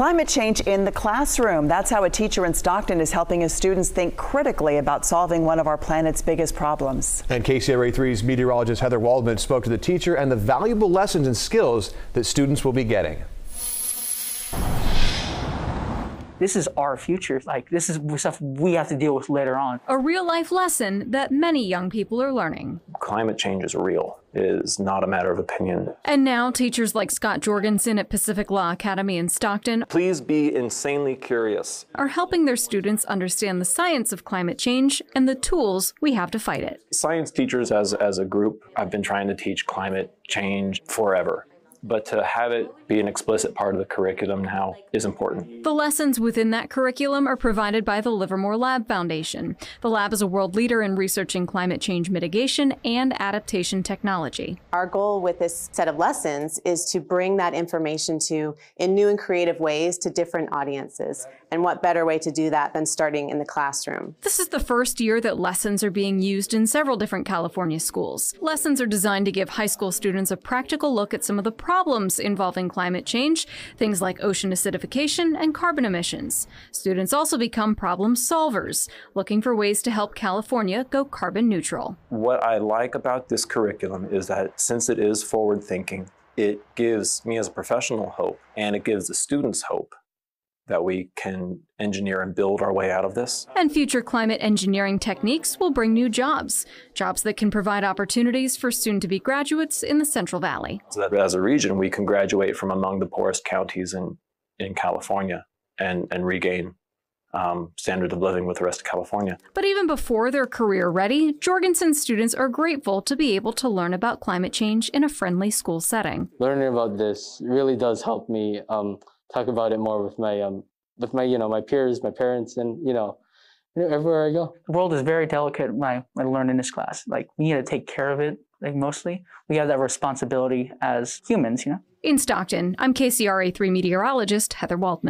Climate change in the classroom. That's how a teacher in Stockton is helping his students think critically about solving one of our planet's biggest problems. And KCRA 3's meteorologist Heather Waldman spoke to the teacher and the valuable lessons and skills that students will be getting this is our future. Like, this is stuff we have to deal with later on. A real life lesson that many young people are learning. Climate change is real. It is not a matter of opinion. And now, teachers like Scott Jorgensen at Pacific Law Academy in Stockton please be insanely curious are helping their students understand the science of climate change and the tools we have to fight it. Science teachers, as, as a group, I've been trying to teach climate change forever but to have it be an explicit part of the curriculum now is important. The lessons within that curriculum are provided by the Livermore Lab Foundation. The lab is a world leader in researching climate change mitigation and adaptation technology. Our goal with this set of lessons is to bring that information to in new and creative ways to different audiences. And what better way to do that than starting in the classroom? This is the first year that lessons are being used in several different California schools. Lessons are designed to give high school students a practical look at some of the problems involving climate change, things like ocean acidification and carbon emissions. Students also become problem solvers, looking for ways to help California go carbon neutral. What I like about this curriculum is that since it is forward thinking, it gives me as a professional hope and it gives the students hope that we can engineer and build our way out of this. And future climate engineering techniques will bring new jobs, jobs that can provide opportunities for soon to be graduates in the Central Valley. So that as a region, we can graduate from among the poorest counties in, in California and, and regain um, standard of living with the rest of California. But even before they're career ready, Jorgensen students are grateful to be able to learn about climate change in a friendly school setting. Learning about this really does help me um, talk about it more with my um with my you know my peers, my parents, and you know, everywhere I go. The world is very delicate. When I, I learned in this class, like we need to take care of it. Like mostly, we have that responsibility as humans. You know. In Stockton, I'm KCRA three meteorologist Heather Waldman.